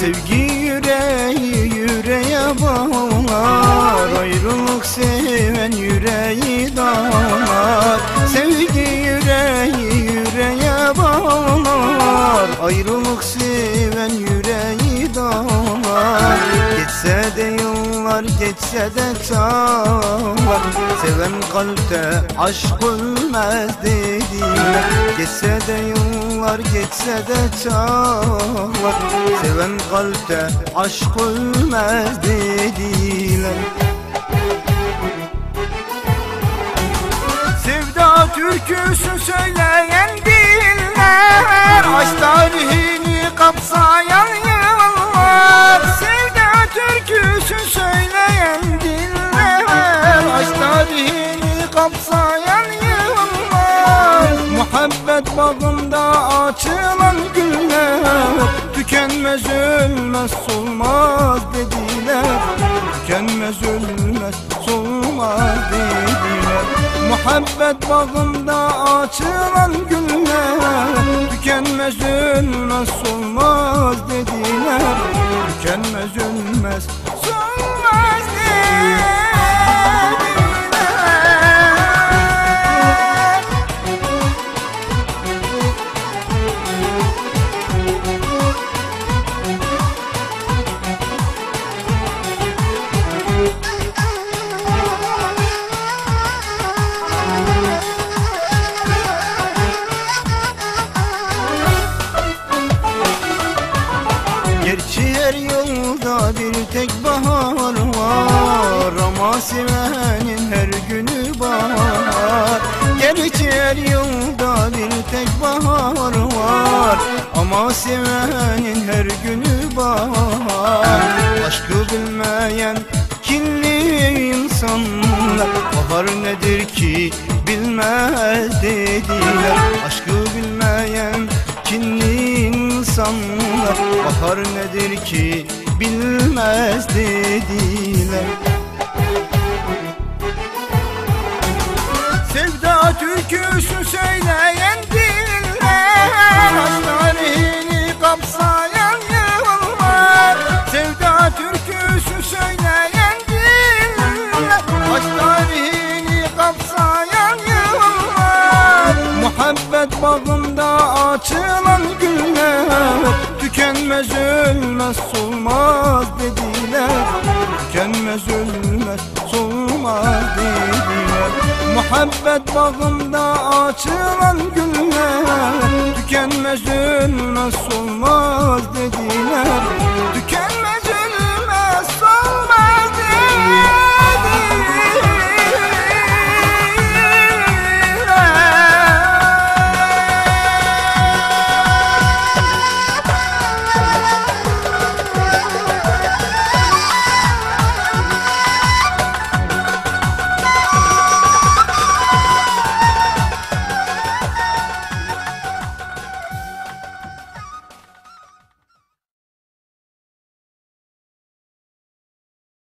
Sevgi yüreği yüreğe bağlar Ayrılık seven yüreği dağlar. Sevgi yüreği yüreğe bağlar Ayrılık seven yüreği yıllar geçse de çağlar. Seven kalpte aşk ölmez dediler Geçse de yıllar geçse de çağlar. Seven kalpte aşk ölmez dediler Sevda türküsü söyleyen Muhabbet bağında açılan güller Tükenmez ölmez solmaz dediler. Tükenmez ölmez solmaz dediler. Muhabbet bağında açılan güller sevenin her günü bahar. Gerçi her yolda bir tek bahar var. Ama sevenin her günü bahar. Aşkı bilmeyen kinli insanlar Bahar nedir ki bilmez? dediler. Aşkı bilmeyen kinli insanlar Bahar nedir ki bilmez? dediler Sevda türküsü söyleyen diller tarihini kapsayan yıllar. Sevda türküsü söyleyen diller Aşk tarihini kapsayan yıllar. Muhabbet bağında açılan güller Tükenmez ölmez solmaz dediler. Tükenmez ölmez solmaz dediler Muhabbet bağında açılan güller Tükenmez ölmez solmaz